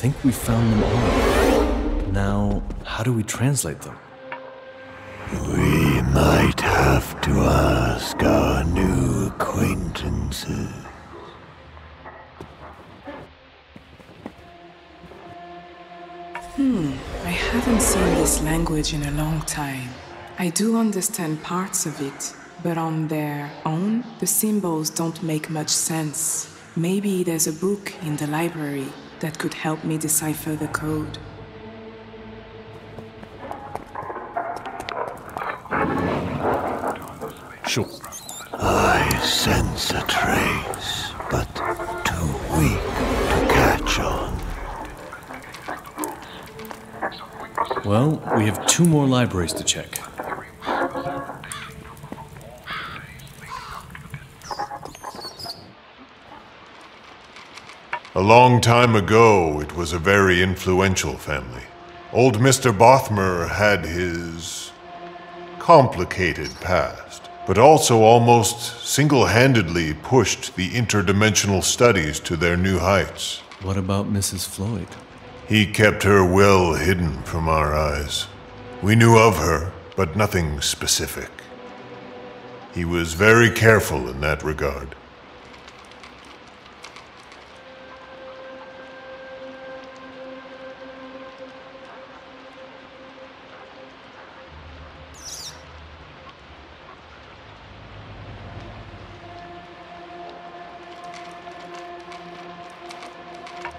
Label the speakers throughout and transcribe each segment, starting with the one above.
Speaker 1: think we found them all. Now, how do we translate them?
Speaker 2: We might have to ask our new acquaintances.
Speaker 3: Hmm, I haven't seen this language in a long time. I do understand parts of it, but on their own, the symbols don't make much sense. Maybe there's a book in the library that could help me decipher the code.
Speaker 1: Sure.
Speaker 2: I sense a trace, but too weak to catch on.
Speaker 1: Well, we have two more libraries to check.
Speaker 4: A long time ago, it was a very influential family. Old Mr. Bothmer had his complicated past, but also almost single handedly pushed the interdimensional studies to their new heights.
Speaker 1: What about Mrs. Floyd?
Speaker 4: He kept her well hidden from our eyes. We knew of her, but nothing specific. He was very careful in that regard.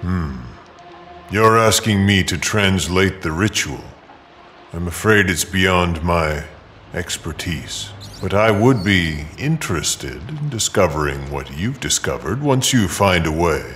Speaker 4: Hmm. You're asking me to translate the ritual. I'm afraid it's beyond my expertise. But I would be interested in discovering what you've discovered once you find a way.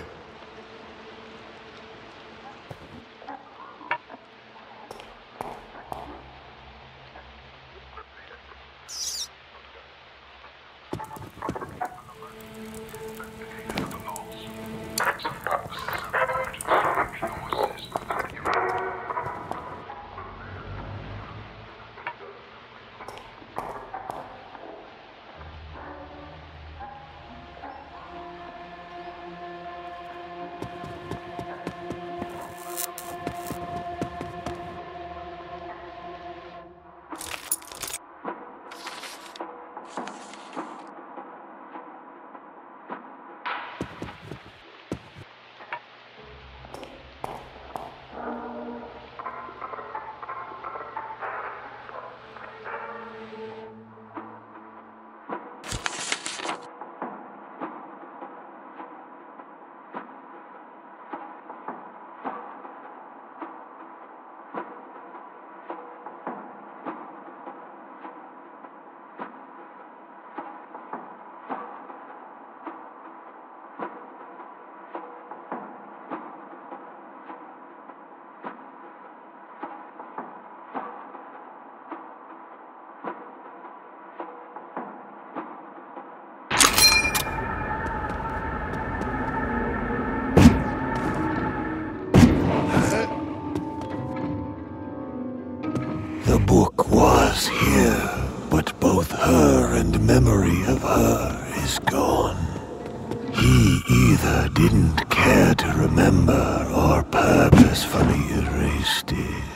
Speaker 2: us here, but both her and memory of her is gone. He either didn't care to remember or purposefully erased it.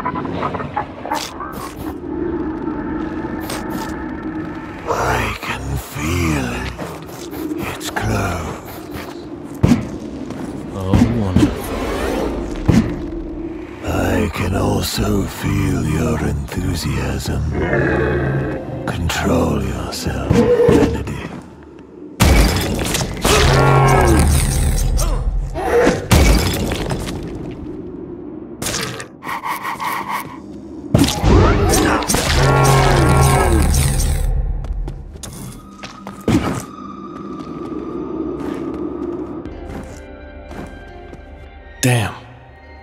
Speaker 2: I can feel it. It's close.
Speaker 1: Oh, wonderful.
Speaker 2: I can also feel your enthusiasm.
Speaker 1: Damn.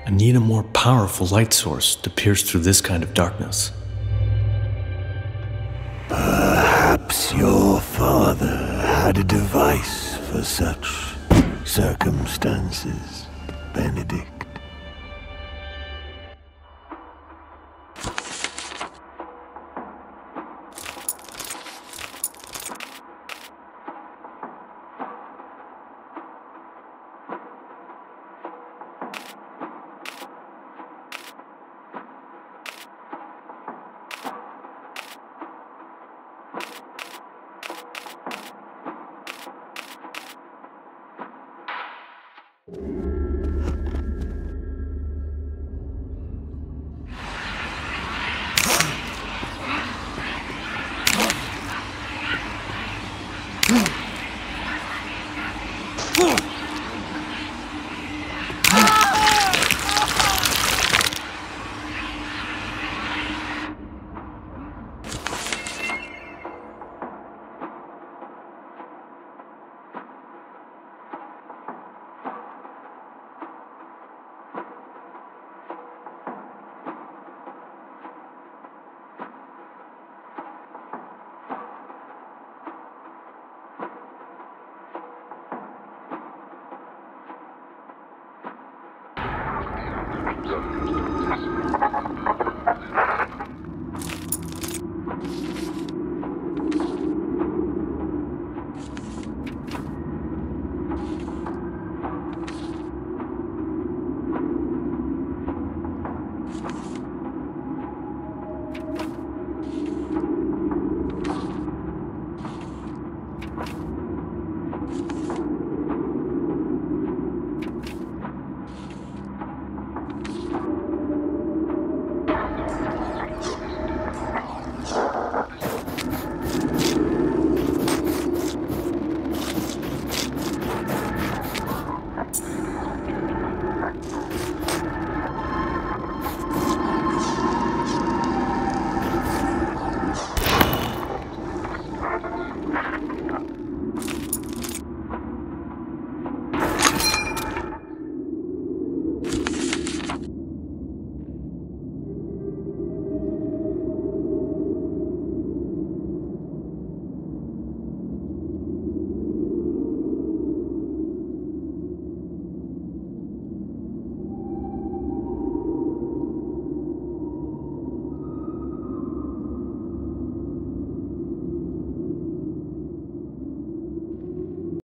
Speaker 1: I need a more powerful light source to pierce through this kind of darkness.
Speaker 2: Perhaps your father had a device for such circumstances, Benedict.